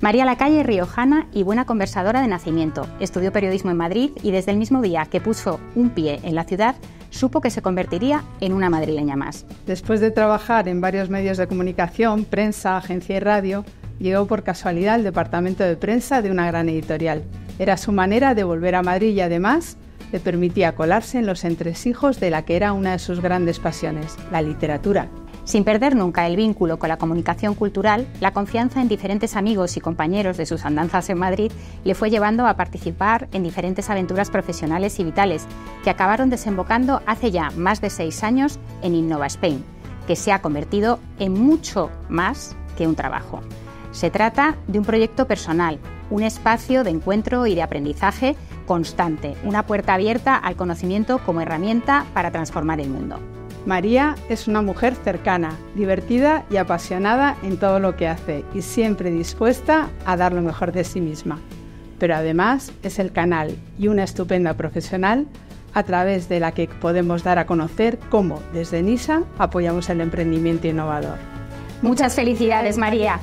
María Lacalle riojana y buena conversadora de nacimiento. Estudió periodismo en Madrid y desde el mismo día que puso un pie en la ciudad, supo que se convertiría en una madrileña más. Después de trabajar en varios medios de comunicación, prensa, agencia y radio, llegó por casualidad al departamento de prensa de una gran editorial. Era su manera de volver a Madrid y además le permitía colarse en los entresijos de la que era una de sus grandes pasiones, la literatura. Sin perder nunca el vínculo con la comunicación cultural, la confianza en diferentes amigos y compañeros de sus andanzas en Madrid le fue llevando a participar en diferentes aventuras profesionales y vitales que acabaron desembocando hace ya más de seis años en Innova Spain, que se ha convertido en mucho más que un trabajo. Se trata de un proyecto personal, un espacio de encuentro y de aprendizaje constante, una puerta abierta al conocimiento como herramienta para transformar el mundo. María es una mujer cercana, divertida y apasionada en todo lo que hace y siempre dispuesta a dar lo mejor de sí misma. Pero además es el canal y una estupenda profesional a través de la que podemos dar a conocer cómo desde NISA apoyamos el emprendimiento innovador. Muchas felicidades, María.